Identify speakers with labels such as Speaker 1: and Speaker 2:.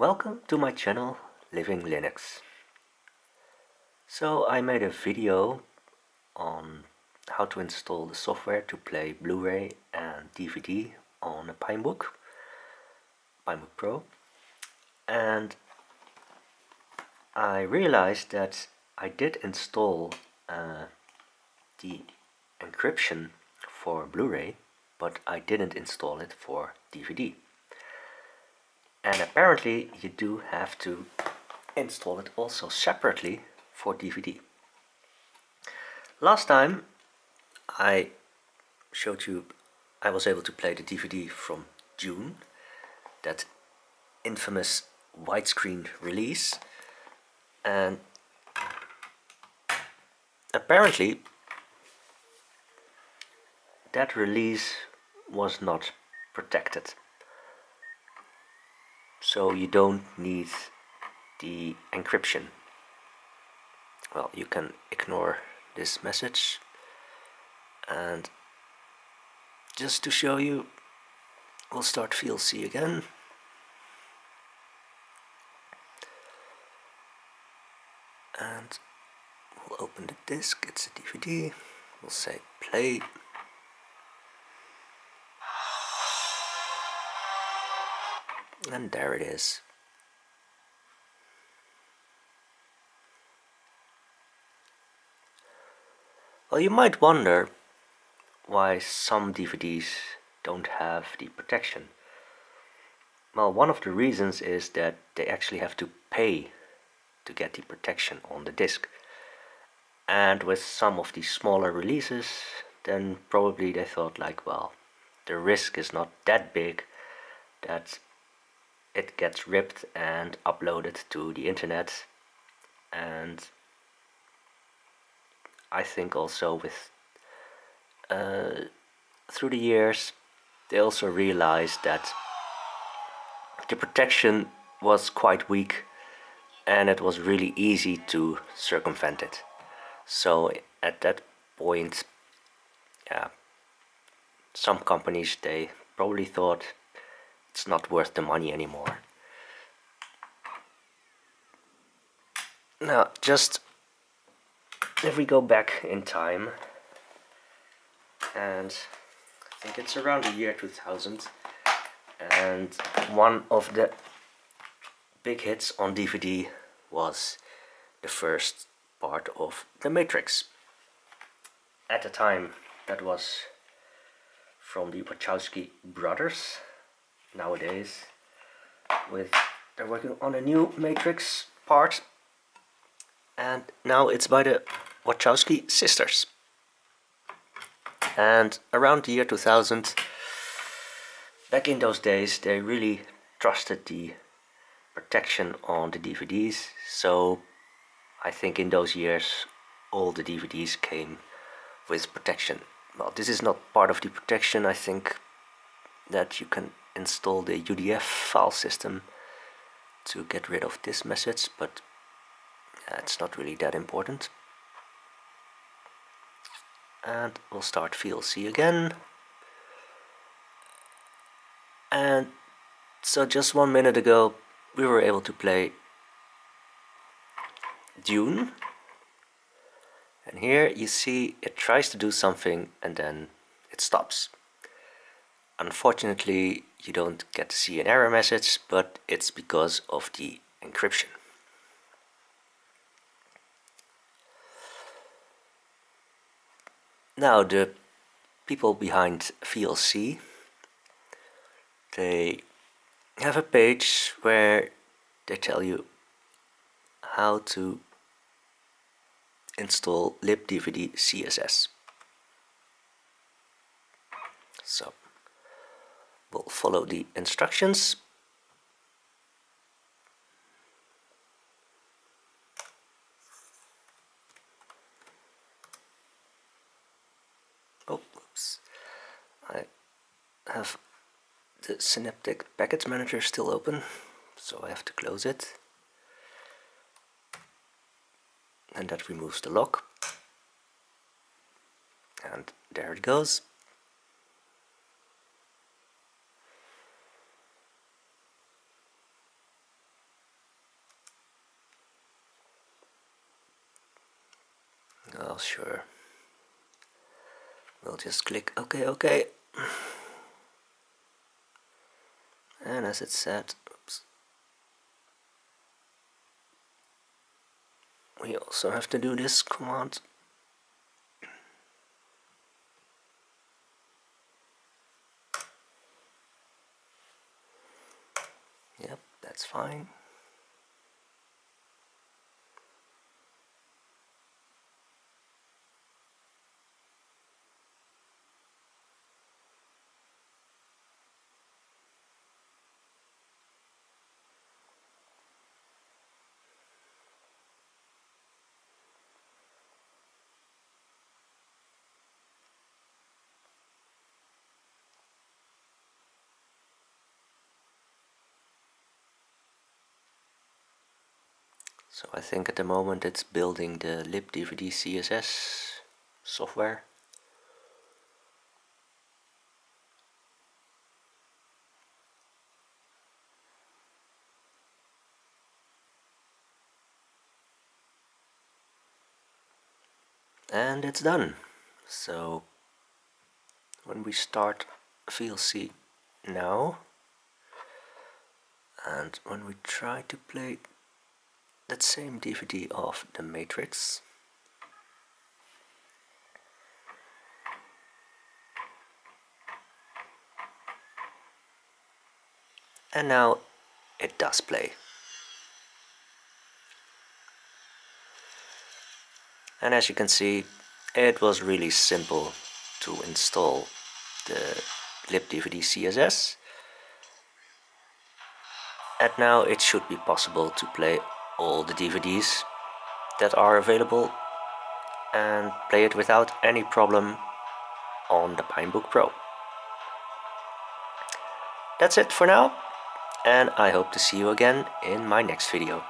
Speaker 1: Welcome to my channel Living Linux. So I made a video on how to install the software to play Blu-ray and DVD on a Pinebook, Pinebook Pro and I realized that I did install uh, the encryption for Blu-ray but I didn't install it for DVD and apparently you do have to install it also separately for DVD last time I showed you I was able to play the DVD from Dune, that infamous widescreen release. And apparently that release was not protected so you don't need the encryption. Well you can ignore this message and just to show you we'll start VLC again. And we'll open the disc it's a DVD we'll say play and there it is well you might wonder why some DVDs don't have the protection well one of the reasons is that they actually have to pay to get the protection on the disc. And with some of the smaller releases, then probably they thought like, well, the risk is not that big that it gets ripped and uploaded to the internet. And I think also with uh, through the years, they also realized that the protection was quite weak and it was really easy to circumvent it. So at that point, yeah, some companies they probably thought it's not worth the money anymore. Now, just if we go back in time, and I think it's around the year 2000, and one of the big hits on DVD was the first part of The Matrix. At the time, that was from the Wachowski brothers. Nowadays, with they're working on a new Matrix part, and now it's by the Wachowski sisters. And around the year 2000, back in those days, they really trusted the protection on the DVDs so I think in those years all the DVDs came with protection. Well this is not part of the protection I think that you can install the UDF file system to get rid of this message but it's not really that important. And we'll start VLC again. And so just one minute ago we were able to play Dune. And here you see it tries to do something and then it stops unfortunately you don't get to see an error message but it's because of the encryption. Now the people behind VLC they have a page where they tell you how to install libdvdcss so we'll follow the instructions oh oops I have the Synaptic Package Manager still open, so I have to close it. And that removes the lock. And there it goes. Sure. We'll just click OK, OK. And as it said, oops, we also have to do this command. Yep, that's fine. So I think at the moment it's building the libdvdcss software. And it's done. So when we start VLC now and when we try to play that same DVD of The Matrix. And now it does play. And as you can see, it was really simple to install the libdvdcss. And now it should be possible to play all the DVDs that are available and play it without any problem on the Pinebook Pro. That's it for now and I hope to see you again in my next video.